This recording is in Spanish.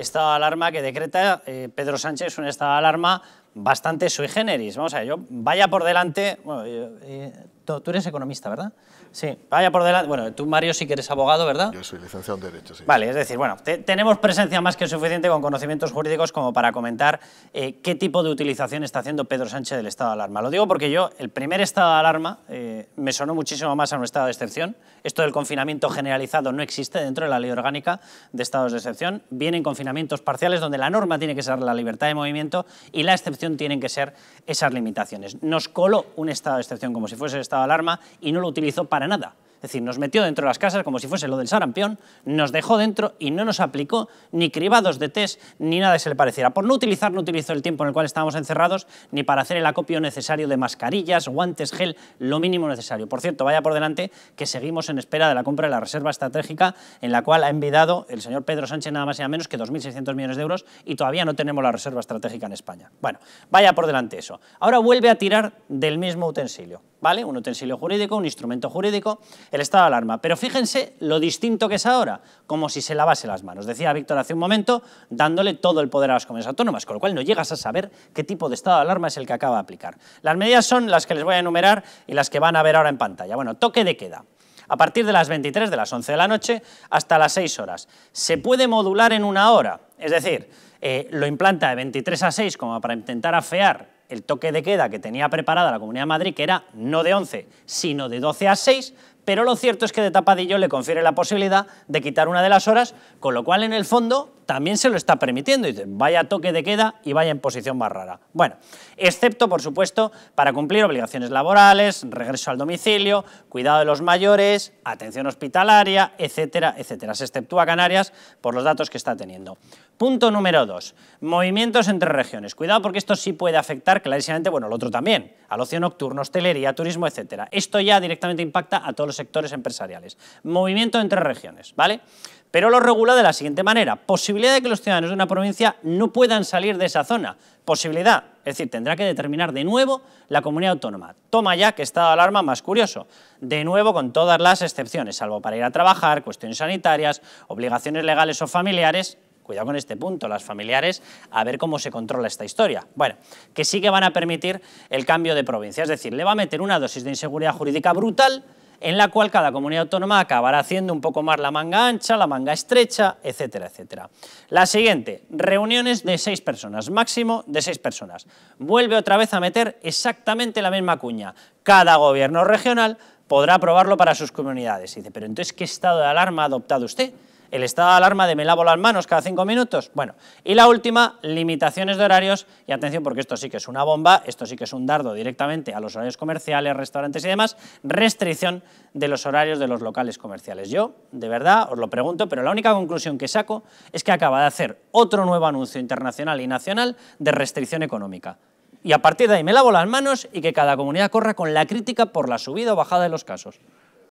estado de alarma que decreta eh, Pedro Sánchez un estado de alarma bastante sui generis. Vamos a ver, yo vaya por delante... Bueno, eh, tú eres economista, ¿verdad? Sí, vaya por delante. Bueno, tú, Mario, sí que eres abogado, ¿verdad? Yo soy licenciado en Derecho, sí. Vale, es decir, bueno, tenemos presencia más que suficiente con conocimientos jurídicos como para comentar eh, qué tipo de utilización está haciendo Pedro Sánchez del estado de alarma. Lo digo porque yo, el primer estado de alarma eh, me sonó muchísimo más a un estado de excepción. Esto del confinamiento generalizado no existe dentro de la ley orgánica de estados de excepción. Vienen confinamientos parciales donde la norma tiene que ser la libertad de movimiento y la excepción tienen que ser esas limitaciones. Nos coló un estado de excepción como si fuese el estado de alarma y no lo utilizó para nada. Es decir, nos metió dentro de las casas como si fuese lo del sarampión, nos dejó dentro y no nos aplicó ni cribados de test ni nada que se le pareciera. Por no utilizar, no utilizó el tiempo en el cual estábamos encerrados ni para hacer el acopio necesario de mascarillas, guantes, gel, lo mínimo necesario. Por cierto, vaya por delante que seguimos en espera de la compra de la reserva estratégica en la cual ha envidado el señor Pedro Sánchez nada más y nada menos que 2.600 millones de euros y todavía no tenemos la reserva estratégica en España. Bueno, vaya por delante eso. Ahora vuelve a tirar del mismo utensilio. ¿Vale? Un utensilio jurídico, un instrumento jurídico, el estado de alarma. Pero fíjense lo distinto que es ahora, como si se lavase las manos. Decía Víctor hace un momento, dándole todo el poder a las comunidades autónomas, con lo cual no llegas a saber qué tipo de estado de alarma es el que acaba de aplicar. Las medidas son las que les voy a enumerar y las que van a ver ahora en pantalla. Bueno, toque de queda. A partir de las 23 de las 11 de la noche hasta las 6 horas. Se puede modular en una hora, es decir, eh, lo implanta de 23 a 6 como para intentar afear el toque de queda que tenía preparada la Comunidad de Madrid, que era no de 11, sino de 12 a 6, pero lo cierto es que de tapadillo le confiere la posibilidad de quitar una de las horas, con lo cual en el fondo también se lo está permitiendo. Dice, vaya toque de queda y vaya en posición más rara. Bueno, excepto, por supuesto, para cumplir obligaciones laborales, regreso al domicilio, cuidado de los mayores, atención hospitalaria, etcétera, etcétera. Se exceptúa Canarias por los datos que está teniendo. Punto número dos, movimientos entre regiones. Cuidado porque esto sí puede afectar clarísimamente, bueno, el otro también, al ocio nocturno, hostelería, turismo, etcétera. Esto ya directamente impacta a todos los sectores empresariales. Movimiento entre regiones, ¿vale? pero lo regula de la siguiente manera. Posibilidad de que los ciudadanos de una provincia no puedan salir de esa zona. Posibilidad, es decir, tendrá que determinar de nuevo la comunidad autónoma. Toma ya que estado de alarma más curioso. De nuevo con todas las excepciones, salvo para ir a trabajar, cuestiones sanitarias, obligaciones legales o familiares, cuidado con este punto, las familiares, a ver cómo se controla esta historia. Bueno, que sí que van a permitir el cambio de provincia, es decir, le va a meter una dosis de inseguridad jurídica brutal en la cual cada comunidad autónoma acabará haciendo un poco más la manga ancha, la manga estrecha, etcétera, etcétera. La siguiente, reuniones de seis personas, máximo de seis personas. Vuelve otra vez a meter exactamente la misma cuña. Cada gobierno regional podrá aprobarlo para sus comunidades. Y dice, pero entonces, ¿qué estado de alarma ha adoptado usted? El estado de alarma de me lavo las manos cada cinco minutos. Bueno, y la última, limitaciones de horarios, y atención porque esto sí que es una bomba, esto sí que es un dardo directamente a los horarios comerciales, restaurantes y demás, restricción de los horarios de los locales comerciales. Yo, de verdad, os lo pregunto, pero la única conclusión que saco es que acaba de hacer otro nuevo anuncio internacional y nacional de restricción económica. Y a partir de ahí me lavo las manos y que cada comunidad corra con la crítica por la subida o bajada de los casos.